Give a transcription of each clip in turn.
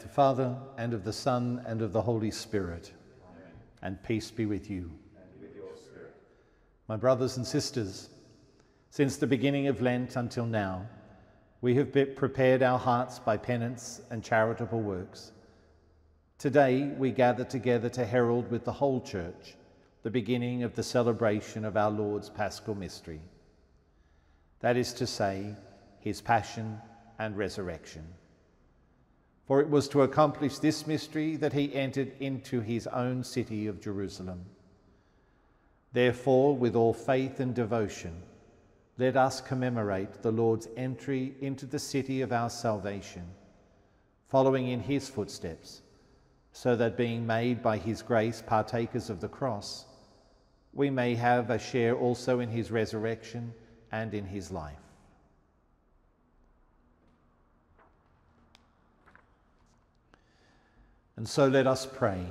the of the Father, and of the Son, and of the Holy Spirit. Amen. And peace be with you. And with your spirit. My brothers and sisters, since the beginning of Lent until now, we have prepared our hearts by penance and charitable works. Today, we gather together to herald with the whole Church the beginning of the celebration of our Lord's Paschal Mystery. That is to say, his passion and resurrection. For it was to accomplish this mystery that he entered into his own city of Jerusalem. Therefore, with all faith and devotion, let us commemorate the Lord's entry into the city of our salvation, following in his footsteps, so that being made by his grace partakers of the cross, we may have a share also in his resurrection and in his life. And so let us pray.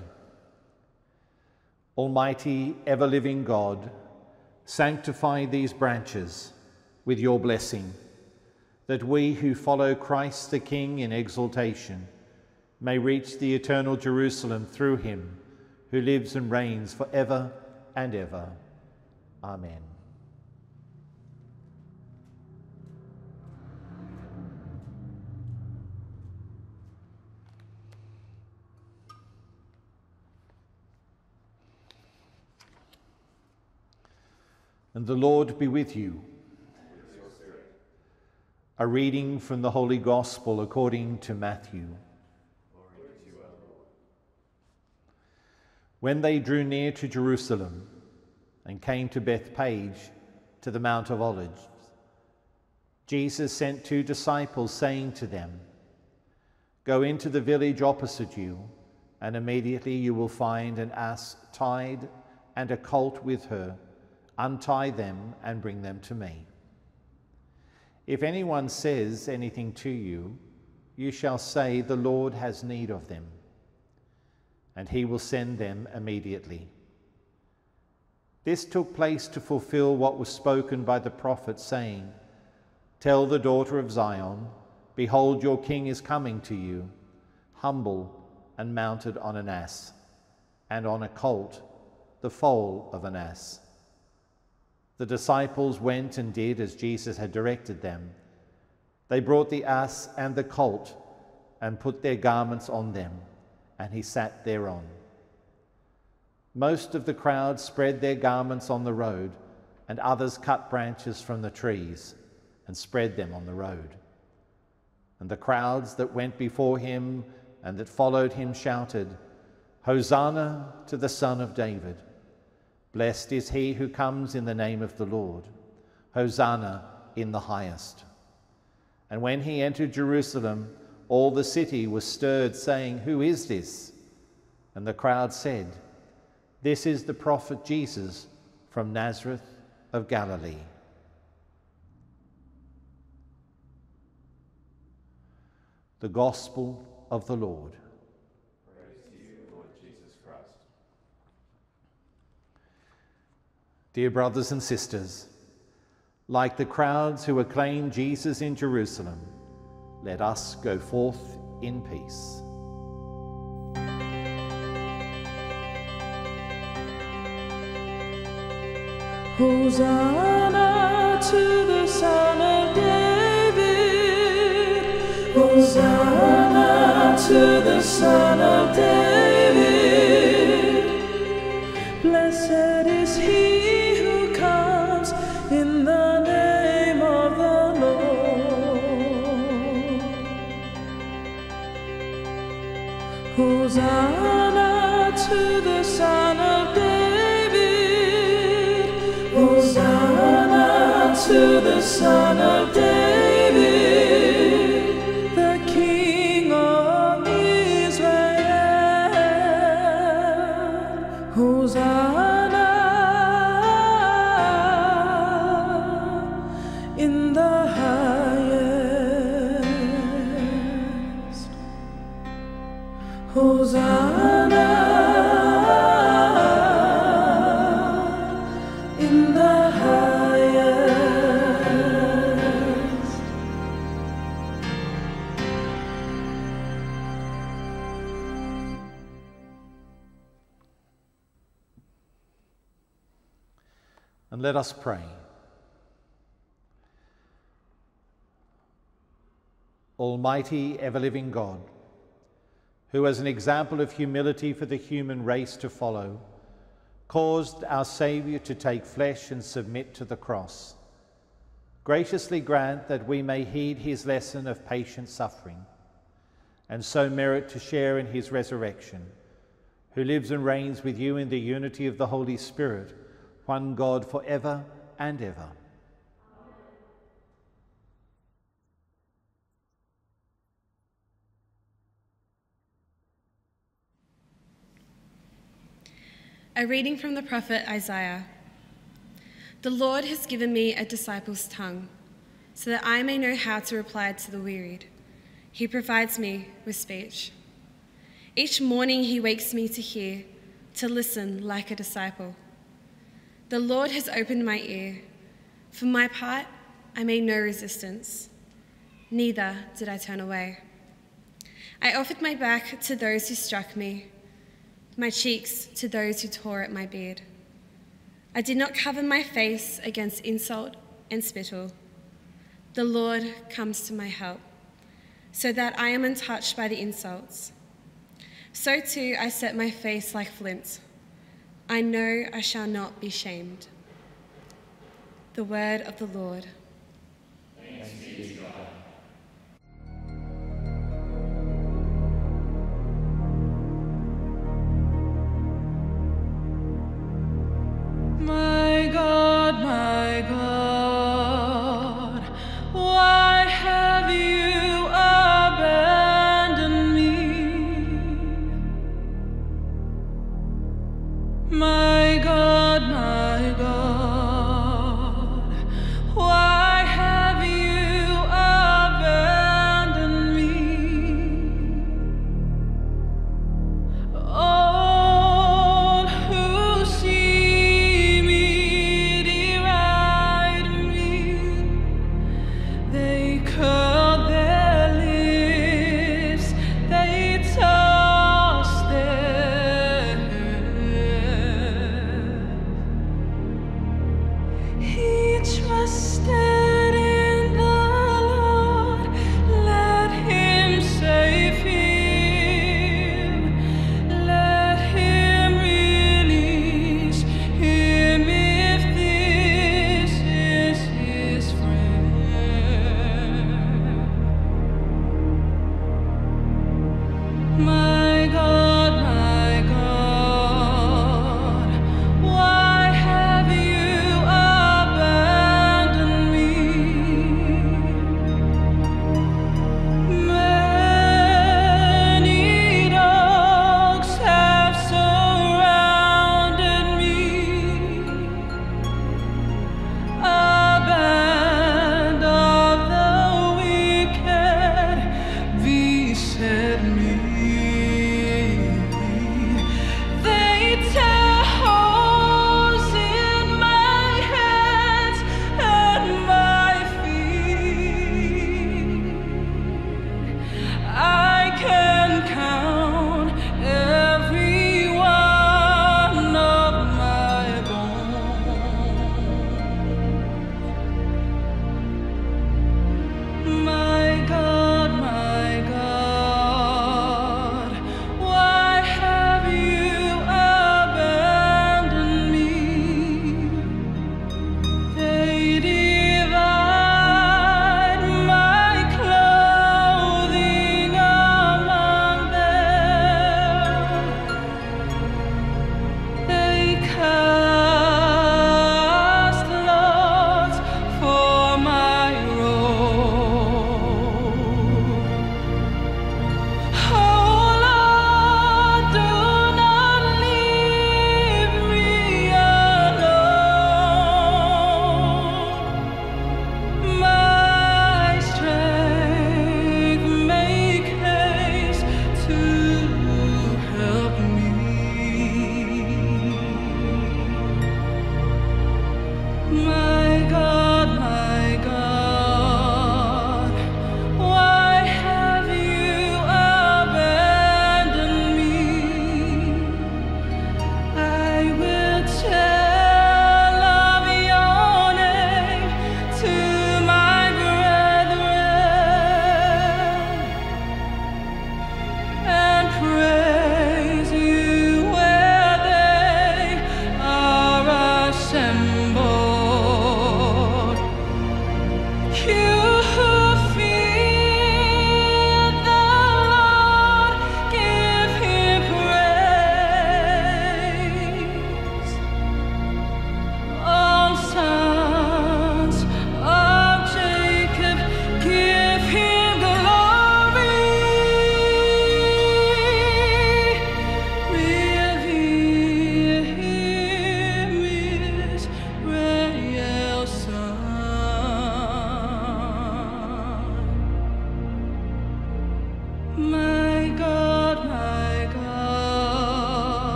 Almighty, ever living God, sanctify these branches with your blessing, that we who follow Christ the King in exaltation may reach the eternal Jerusalem through him who lives and reigns for ever and ever. Amen. And the Lord be with you. A reading from the Holy Gospel according to Matthew. When they drew near to Jerusalem and came to Bethphage, to the Mount of Olives, Jesus sent two disciples, saying to them, Go into the village opposite you, and immediately you will find an ass tied and a colt with her. Untie them and bring them to me. If anyone says anything to you, you shall say, The Lord has need of them and he will send them immediately. This took place to fulfill what was spoken by the prophet, saying, Tell the daughter of Zion, Behold, your king is coming to you, humble and mounted on an ass, and on a colt, the foal of an ass. The disciples went and did as Jesus had directed them. They brought the ass and the colt and put their garments on them and he sat thereon. Most of the crowd spread their garments on the road, and others cut branches from the trees and spread them on the road. And the crowds that went before him and that followed him shouted, Hosanna to the Son of David! Blessed is he who comes in the name of the Lord! Hosanna in the highest! And when he entered Jerusalem, all the city was stirred, saying, Who is this? And the crowd said, This is the prophet Jesus from Nazareth of Galilee. The Gospel of the Lord. Praise to you, Lord Jesus Christ. Dear brothers and sisters, like the crowds who acclaimed Jesus in Jerusalem, let us go forth in peace. Hosanna to the Son of David. Hosanna to the Son of David. To let us pray. Almighty, ever living God, who, as an example of humility for the human race to follow, caused our Saviour to take flesh and submit to the cross, graciously grant that we may heed his lesson of patient suffering and so merit to share in his resurrection, who lives and reigns with you in the unity of the Holy Spirit, one God for ever and ever. A reading from the prophet Isaiah. The Lord has given me a disciple's tongue, so that I may know how to reply to the wearied. He provides me with speech. Each morning he wakes me to hear, to listen like a disciple. The Lord has opened my ear. For my part, I made no resistance, neither did I turn away. I offered my back to those who struck me my cheeks to those who tore at my beard. I did not cover my face against insult and spittle. The Lord comes to my help, so that I am untouched by the insults. So too I set my face like flint. I know I shall not be shamed. The word of the Lord. My God, let me.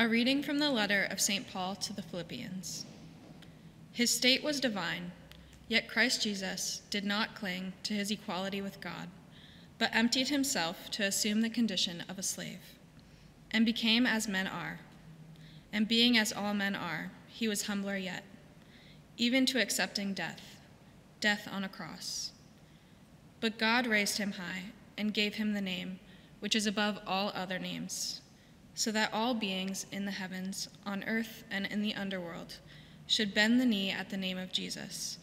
A reading from the letter of St. Paul to the Philippians. His state was divine, yet Christ Jesus did not cling to his equality with God, but emptied himself to assume the condition of a slave, and became as men are. And being as all men are, he was humbler yet, even to accepting death, death on a cross. But God raised him high and gave him the name which is above all other names so that all beings in the heavens, on earth, and in the underworld should bend the knee at the name of Jesus,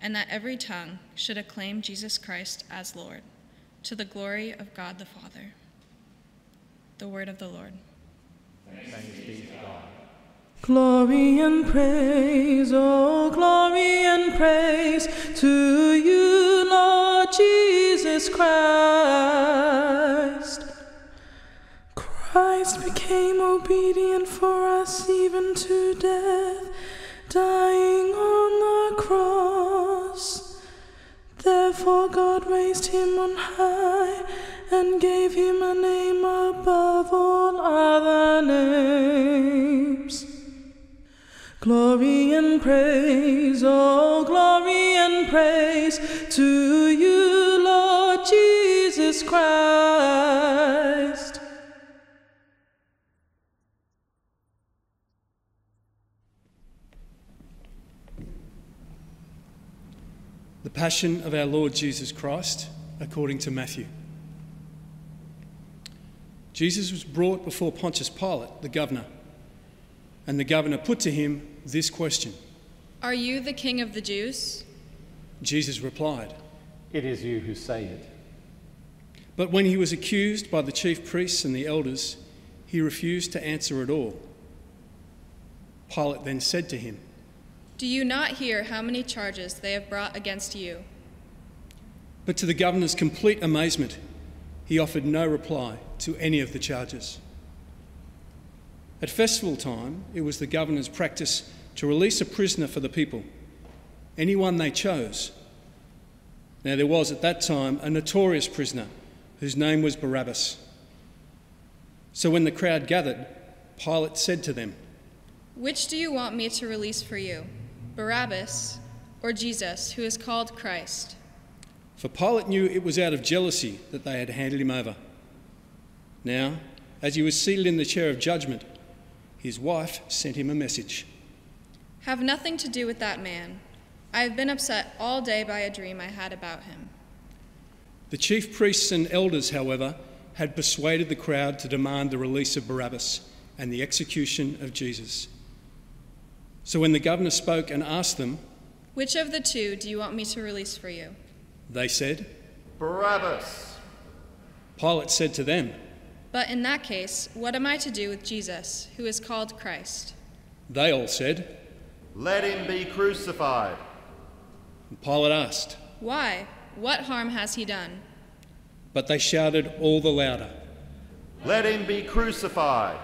and that every tongue should acclaim Jesus Christ as Lord, to the glory of God the Father. The word of the Lord. Glory and praise, oh, glory and praise to you, Lord Jesus Christ. Christ became obedient for us even to death, dying on the cross. Therefore, God raised him on high and gave him a name above all other names. Glory and praise, oh, glory and praise to you, Lord Jesus Christ. The Passion of our Lord Jesus Christ, according to Matthew. Jesus was brought before Pontius Pilate, the governor, and the governor put to him this question Are you the king of the Jews? Jesus replied, It is you who say it. But when he was accused by the chief priests and the elders, he refused to answer at all. Pilate then said to him, Do you not hear how many charges they have brought against you? But to the governor's complete amazement, he offered no reply to any of the charges. At festival time, it was the governor's practice to release a prisoner for the people, anyone they chose. Now, there was at that time a notorious prisoner whose name was Barabbas. So when the crowd gathered, Pilate said to them, Which do you want me to release for you, Barabbas or Jesus, who is called Christ? For Pilate knew it was out of jealousy that they had handed him over. Now, as he was seated in the chair of judgment, his wife sent him a message. Have nothing to do with that man. I have been upset all day by a dream I had about him. The chief priests and elders, however, had persuaded the crowd to demand the release of Barabbas and the execution of Jesus. So when the governor spoke and asked them, Which of the two do you want me to release for you? they said, Barabbas! Pilate said to them, But in that case, what am I to do with Jesus, who is called Christ? They all said, Let him be crucified. and Pilate asked, Why? What harm has he done? but they shouted all the louder. Let him be crucified.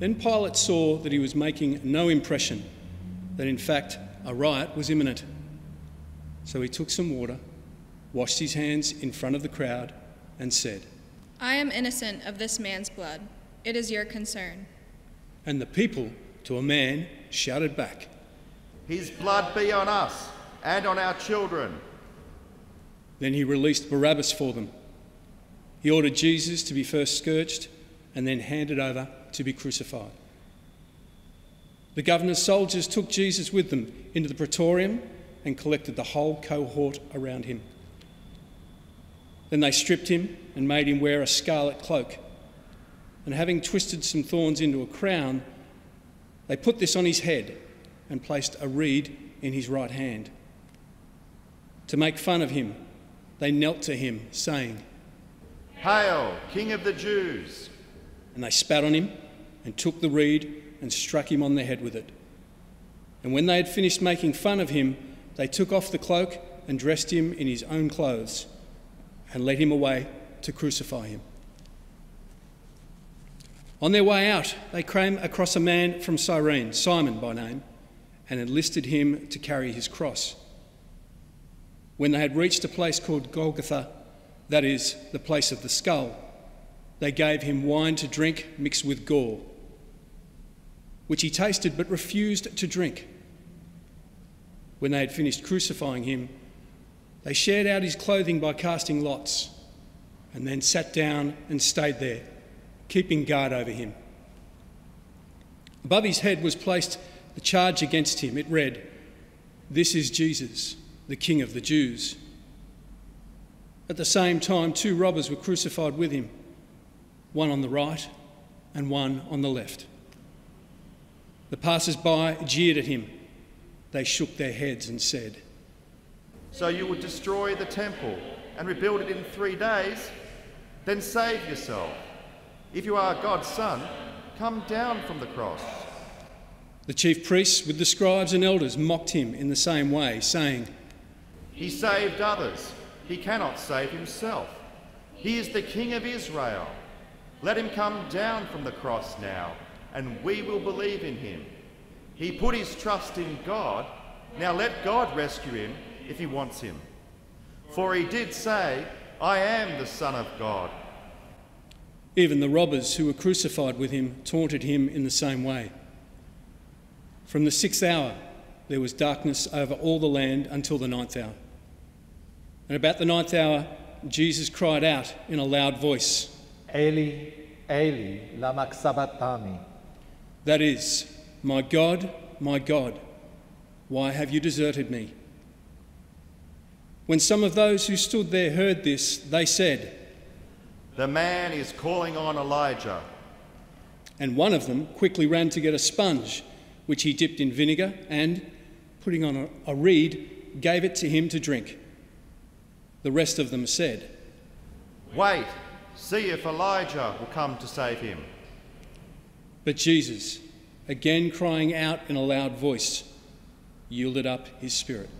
Then Pilate saw that he was making no impression, that in fact a riot was imminent. So he took some water, washed his hands in front of the crowd, and said, I am innocent of this man's blood. It is your concern. And the people, to a man, shouted back, His blood be on us and on our children. Then he released Barabbas for them. He ordered Jesus to be first scourged and then handed over to be crucified. The governor's soldiers took Jesus with them into the praetorium and collected the whole cohort around him. Then they stripped him and made him wear a scarlet cloak. And having twisted some thorns into a crown, they put this on his head and placed a reed in his right hand. To make fun of him, they knelt to him, saying, Hail, King of the Jews! And they spat on him and took the reed and struck him on the head with it. And when they had finished making fun of him, they took off the cloak and dressed him in his own clothes and led him away to crucify him. On their way out, they came across a man from Cyrene, Simon by name, and enlisted him to carry his cross. When they had reached a place called Golgotha, that is, the place of the skull, they gave him wine to drink mixed with gall. which he tasted but refused to drink. When they had finished crucifying him, they shared out his clothing by casting lots, and then sat down and stayed there, keeping guard over him. Above his head was placed the charge against him. It read, This is Jesus, the King of the Jews. At the same time, two robbers were crucified with him, one on the right and one on the left. The passers by jeered at him. They shook their heads and said, So you would destroy the temple and rebuild it in three days? Then save yourself. If you are God's son, come down from the cross. The chief priests, with the scribes and elders, mocked him in the same way, saying, He saved others. He cannot save himself. He is the King of Israel. Let him come down from the cross now, and we will believe in him. He put his trust in God. Now let God rescue him if he wants him. For he did say, I am the Son of God. Even the robbers who were crucified with him taunted him in the same way. From the sixth hour, there was darkness over all the land until the ninth hour. And about the ninth hour, Jesus cried out in a loud voice, Eli, Eli, lama sabachthani. That is, My God, my God, why have you deserted me? When some of those who stood there heard this, they said, The man is calling on Elijah. and one of them quickly ran to get a sponge, which he dipped in vinegar, and, putting on a, a reed, gave it to him to drink. The rest of them said, Wait, see if Elijah will come to save him. But Jesus, again crying out in a loud voice, yielded up his spirit.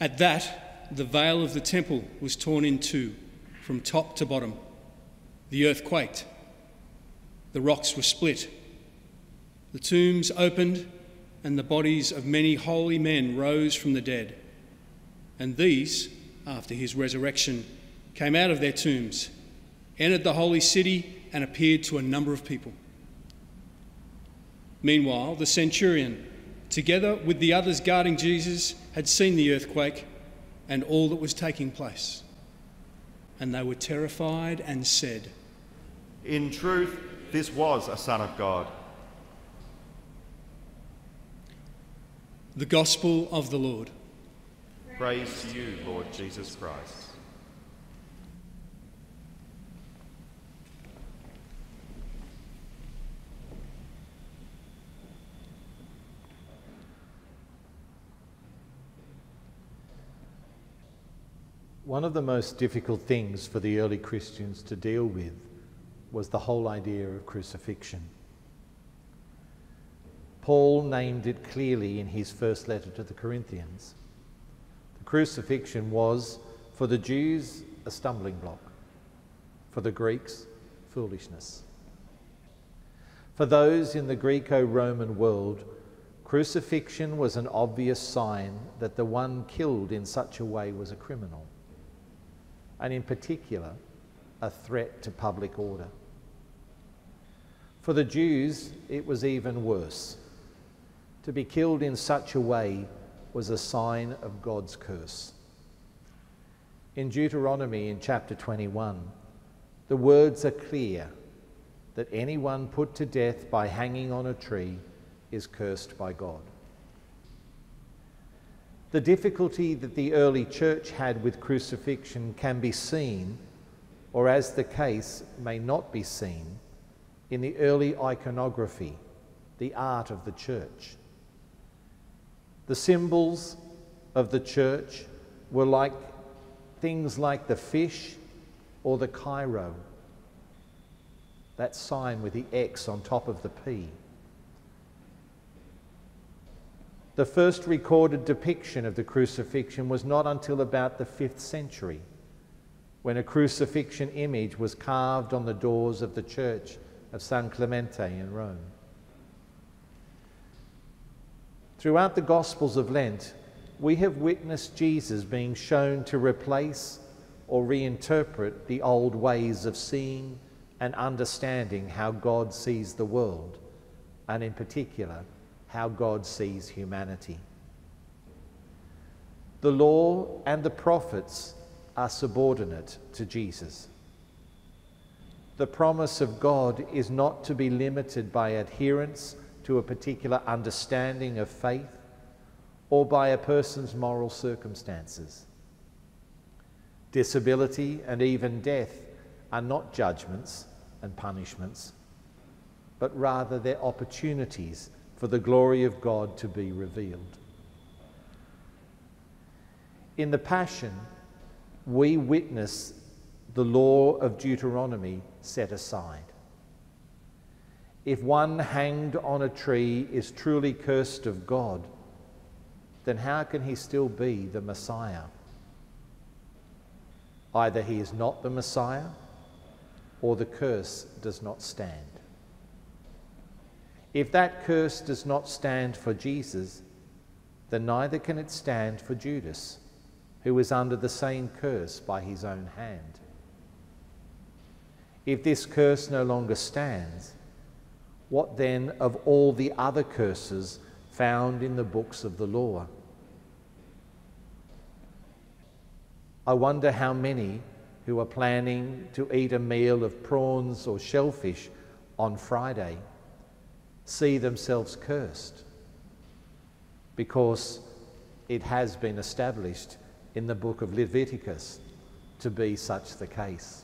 At that, the veil of the temple was torn in two, from top to bottom. The earth quaked. The rocks were split. The tombs opened, and the bodies of many holy men rose from the dead. And these, after his resurrection, came out of their tombs, entered the holy city, and appeared to a number of people. Meanwhile, the centurion, together with the others guarding Jesus, had seen the earthquake and all that was taking place. And they were terrified and said, In truth, this was a Son of God. The Gospel of the Lord. Praise to you, Lord Jesus Christ. One of the most difficult things for the early Christians to deal with was the whole idea of crucifixion. Paul named it clearly in his first letter to the Corinthians. The crucifixion was, for the Jews, a stumbling block, for the Greeks, foolishness. For those in the Greco Roman world, crucifixion was an obvious sign that the one killed in such a way was a criminal, and in particular, a threat to public order. For the Jews, it was even worse. To be killed in such a way was a sign of God's curse. In Deuteronomy in chapter 21, the words are clear that anyone put to death by hanging on a tree is cursed by God. The difficulty that the early church had with crucifixion can be seen, or as the case may not be seen, in the early iconography, the art of the church. The symbols of the church were like things like the fish or the Chi-Rho, that sign with the X on top of the P. The first recorded depiction of the crucifixion was not until about the 5th century, when a crucifixion image was carved on the doors of the church of San Clemente in Rome. Throughout the Gospels of Lent, we have witnessed Jesus being shown to replace or reinterpret the old ways of seeing and understanding how God sees the world, and in particular, how God sees humanity. The law and the prophets are subordinate to Jesus. The promise of God is not to be limited by adherence to a particular understanding of faith or by a person's moral circumstances. Disability and even death are not judgments and punishments, but rather they're opportunities for the glory of God to be revealed. In the Passion, we witness the law of Deuteronomy set aside. If one hanged on a tree is truly cursed of God, then how can he still be the Messiah? Either he is not the Messiah or the curse does not stand. If that curse does not stand for Jesus, then neither can it stand for Judas, who is under the same curse by his own hand. If this curse no longer stands, what then of all the other curses found in the books of the law? I wonder how many who are planning to eat a meal of prawns or shellfish on Friday see themselves cursed because it has been established in the book of Leviticus to be such the case.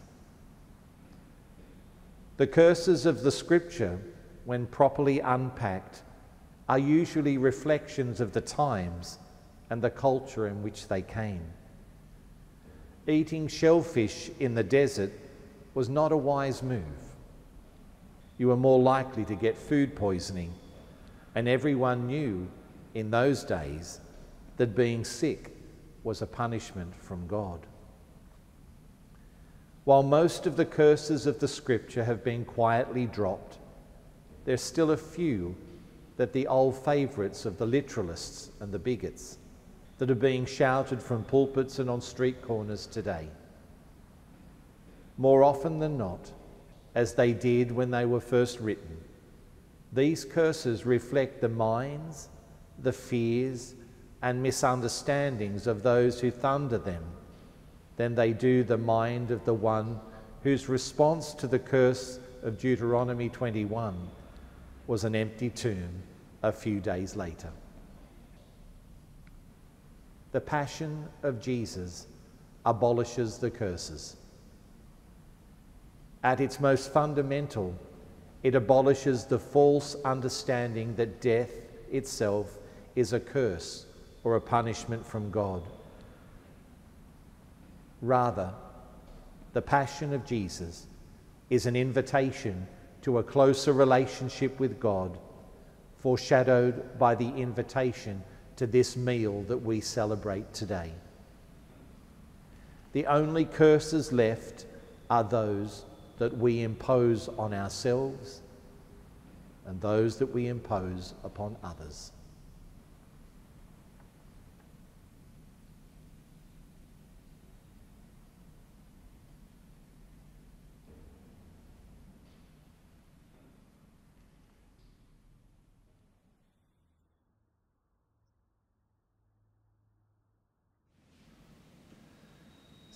The curses of the scripture, when properly unpacked, are usually reflections of the times and the culture in which they came. Eating shellfish in the desert was not a wise move. You were more likely to get food poisoning, and everyone knew in those days that being sick was a punishment from God. While most of the curses of the scripture have been quietly dropped, there's still a few that the old favourites of the literalists and the bigots that are being shouted from pulpits and on street corners today. More often than not, as they did when they were first written, these curses reflect the minds, the fears, and misunderstandings of those who thunder them than they do the mind of the one whose response to the curse of Deuteronomy 21 was an empty tomb a few days later. The passion of Jesus abolishes the curses. At its most fundamental, it abolishes the false understanding that death itself is a curse or a punishment from God. Rather, the passion of Jesus is an invitation to a closer relationship with God, foreshadowed by the invitation to this meal that we celebrate today. The only curses left are those that we impose on ourselves and those that we impose upon others.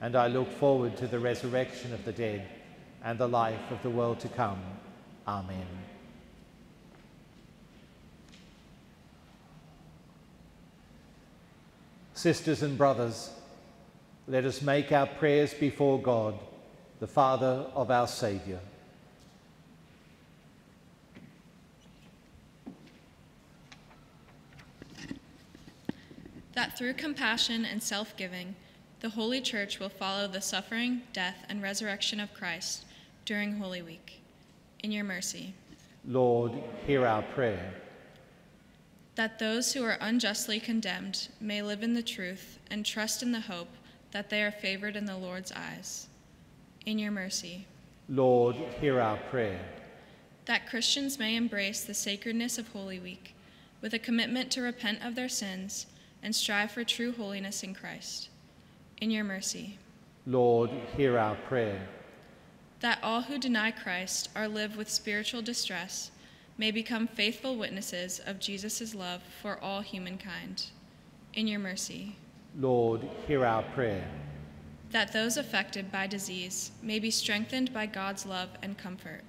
and I look forward to the resurrection of the dead and the life of the world to come. Amen. Sisters and brothers, let us make our prayers before God, the Father of our Saviour. That through compassion and self giving, the Holy Church will follow the suffering, death, and resurrection of Christ during Holy Week. In your mercy. Lord, hear our prayer. That those who are unjustly condemned may live in the truth and trust in the hope that they are favored in the Lord's eyes. In your mercy. Lord, hear our prayer. That Christians may embrace the sacredness of Holy Week with a commitment to repent of their sins and strive for true holiness in Christ. In your mercy. Lord, hear our prayer. That all who deny Christ or live with spiritual distress may become faithful witnesses of Jesus' love for all humankind. In your mercy. Lord, hear our prayer. That those affected by disease may be strengthened by God's love and comfort.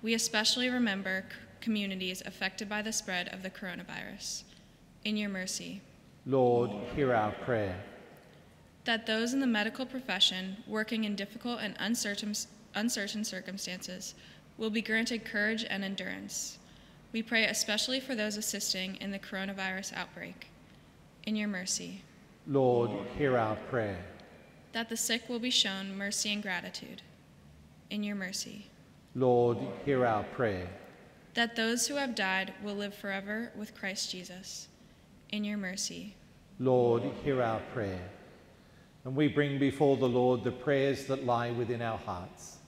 We especially remember communities affected by the spread of the coronavirus. In your mercy. Lord, hear our prayer. That those in the medical profession working in difficult and uncertain, uncertain circumstances will be granted courage and endurance. We pray especially for those assisting in the coronavirus outbreak. In your mercy. Lord, hear our prayer. That the sick will be shown mercy and gratitude. In your mercy. Lord, hear our prayer. That those who have died will live forever with Christ Jesus. In your mercy. Lord, hear our prayer. And we bring before the Lord the prayers that lie within our hearts.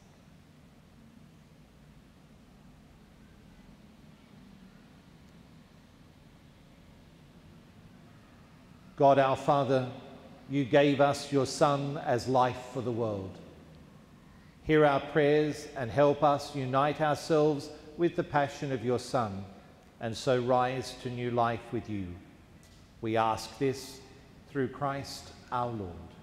God our Father, you gave us your Son as life for the world. Hear our prayers and help us unite ourselves with the passion of your Son and so rise to new life with you. We ask this through Christ our Lord.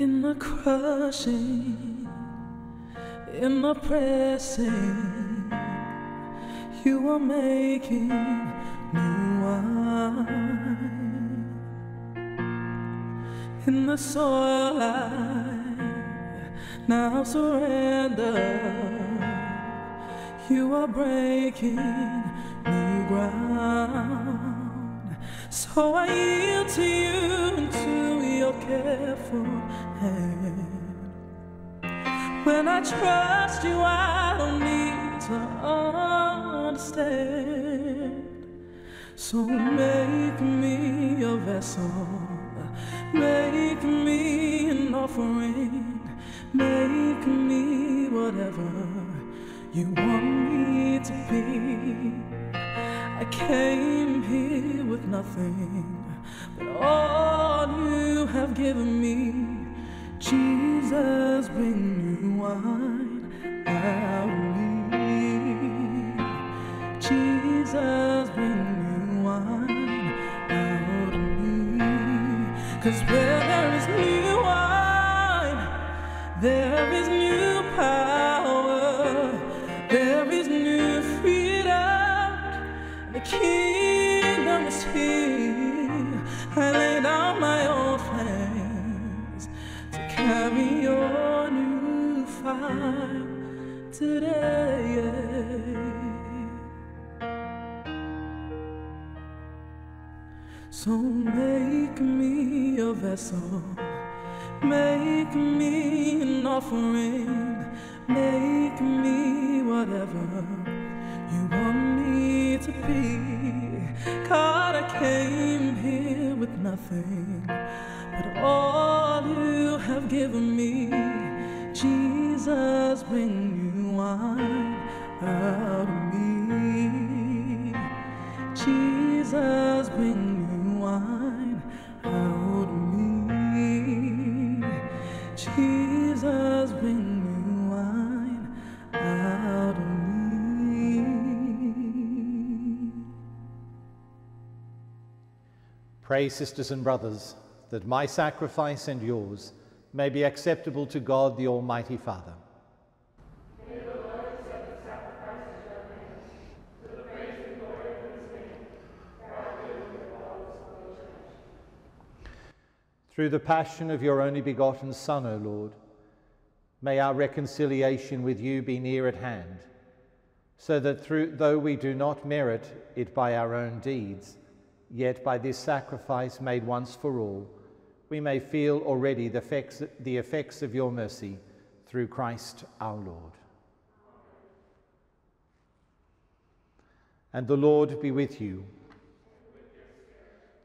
In the crushing, in the pressing, you are making new wine. In the soil I now surrender, you are breaking new ground. So I yield to you and to your careful hand. When I trust you, I don't need to understand. So make me a vessel, make me an offering, make me whatever you want me to be. I came here with nothing but all you have given me. Jesus, bring new wine out of me. Jesus, bring Cause where there is new wine, there is new power, there is new freedom. The kingdom is here. I lay down my old plans to carry your new fire today. So make me a vessel, make me an offering, make me whatever you want me to be. God, I came here with nothing but all you have given me. Jesus, bring new wine out of me. Jesus, bring Pray, sisters and brothers, that my sacrifice and yours may be acceptable to God the Almighty Father. Through the passion of your only begotten Son, O Lord, may our reconciliation with you be near at hand, so that through, though we do not merit it by our own deeds, yet by this sacrifice made once for all, we may feel already the effects, the effects of your mercy through Christ our Lord. And the Lord be with you.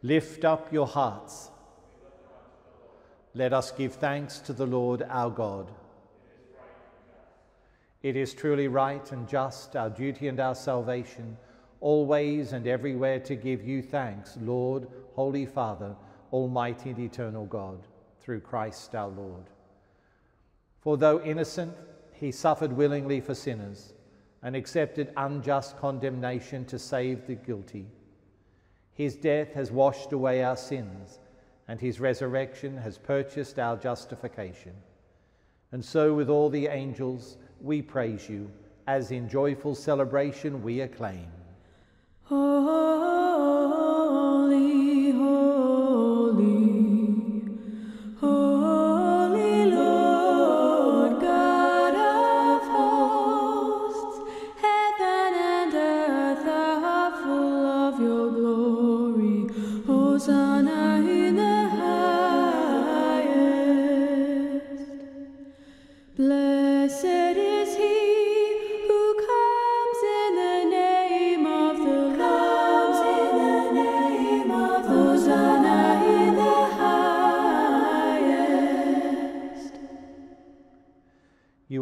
Lift up your hearts. Let us give thanks to the Lord our God. It is truly right and just, our duty and our salvation, always and everywhere to give you thanks, Lord, Holy Father, Almighty and eternal God, through Christ our Lord. For though innocent, he suffered willingly for sinners and accepted unjust condemnation to save the guilty. His death has washed away our sins, and his resurrection has purchased our justification. And so, with all the angels, we praise you, as in joyful celebration we acclaim. Holy,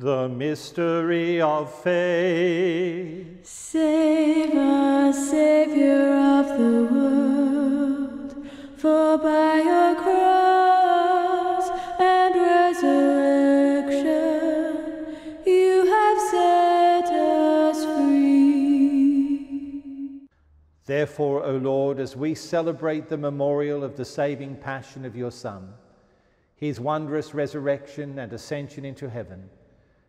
The mystery of faith. Save us, Savior of the world, for by your cross and resurrection you have set us free. Therefore, O Lord, as we celebrate the memorial of the saving passion of your Son, his wondrous resurrection and ascension into heaven,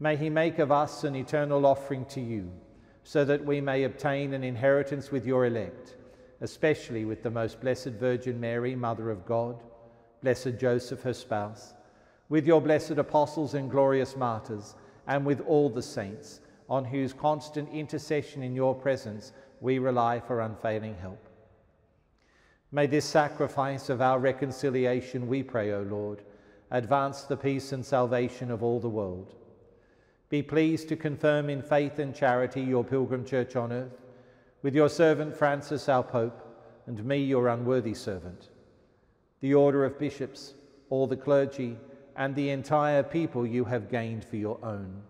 May he make of us an eternal offering to you, so that we may obtain an inheritance with your elect, especially with the most blessed Virgin Mary, Mother of God, blessed Joseph, her spouse, with your blessed apostles and glorious martyrs, and with all the saints, on whose constant intercession in your presence we rely for unfailing help. May this sacrifice of our reconciliation, we pray, O Lord, advance the peace and salvation of all the world. Be pleased to confirm in faith and charity your pilgrim church on earth, with your servant Francis, our Pope, and me, your unworthy servant, the order of bishops, all the clergy, and the entire people you have gained for your own.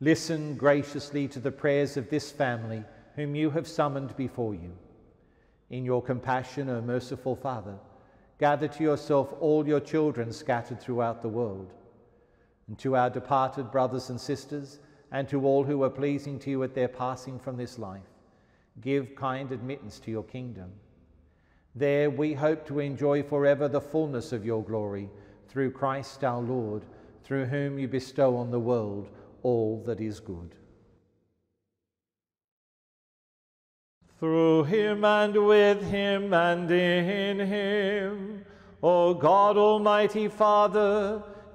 Listen graciously to the prayers of this family whom you have summoned before you. In your compassion, O merciful Father, gather to yourself all your children scattered throughout the world. And to our departed brothers and sisters, and to all who are pleasing to you at their passing from this life, give kind admittance to your kingdom. There we hope to enjoy forever the fullness of your glory, through Christ our Lord, through whom you bestow on the world all that is good. Through him and with him and in him, O God Almighty Father,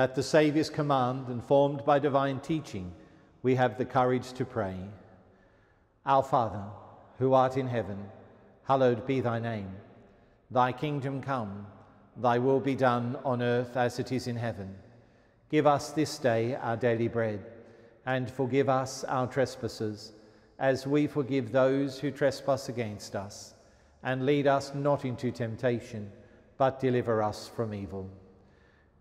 At the Saviour's command, informed by divine teaching, we have the courage to pray. Our Father, who art in heaven, hallowed be thy name. Thy kingdom come, thy will be done on earth as it is in heaven. Give us this day our daily bread, and forgive us our trespasses, as we forgive those who trespass against us. And lead us not into temptation, but deliver us from evil.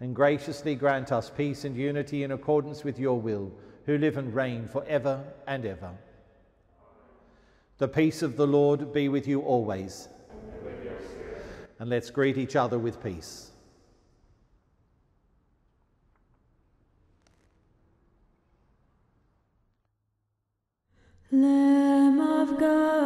and graciously grant us peace and unity in accordance with your will, who live and reign for ever and ever. The peace of the Lord be with you always. And let's greet each other with peace. Lamb of God,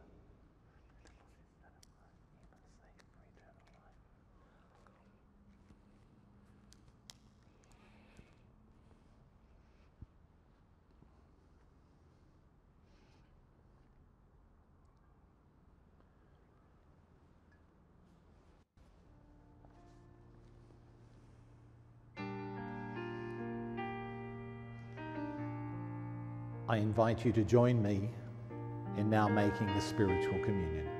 I invite you to join me in now making a spiritual communion.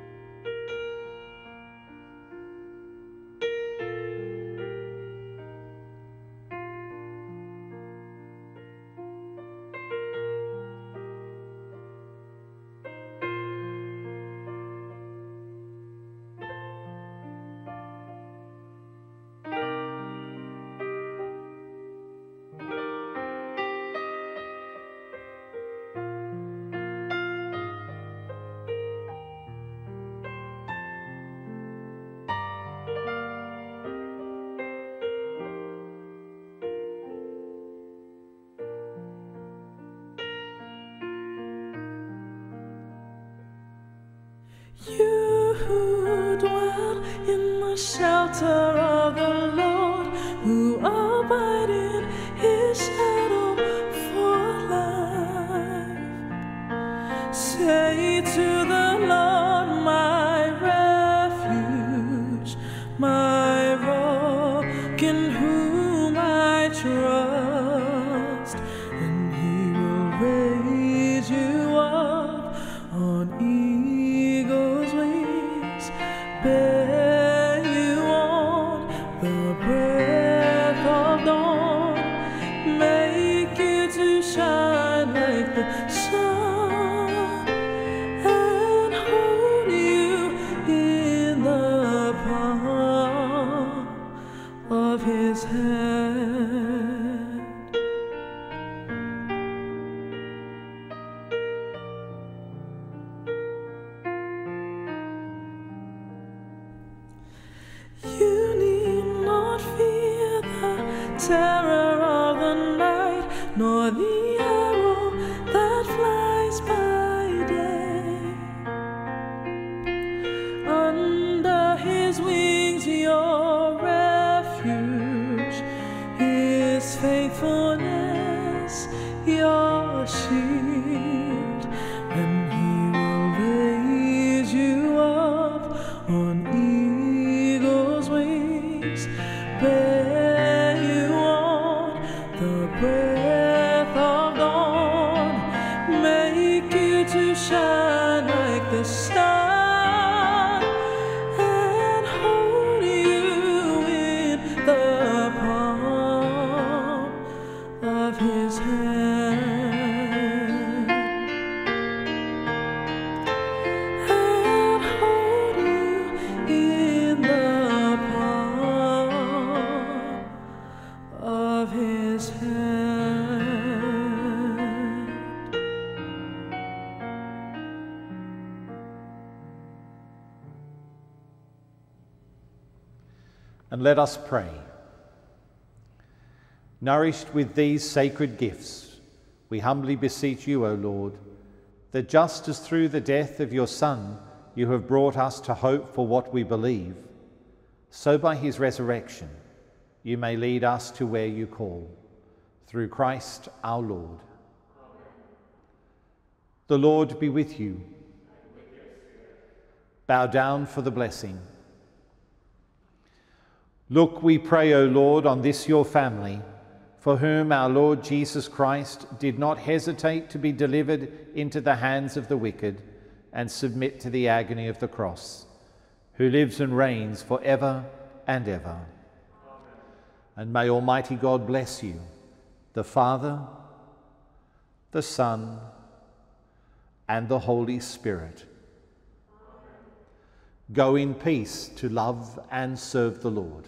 And let us pray. Nourished with these sacred gifts, we humbly beseech you, O Lord, that just as through the death of your Son you have brought us to hope for what we believe, so by his resurrection you may lead us to where you call, through Christ our Lord. The Lord be with you. Bow down for the blessing. Look, we pray, O Lord, on this your family, for whom our Lord Jesus Christ did not hesitate to be delivered into the hands of the wicked and submit to the agony of the cross, who lives and reigns for ever and ever. And may Almighty God bless you, the Father, the Son, and the Holy Spirit. Go in peace to love and serve the Lord.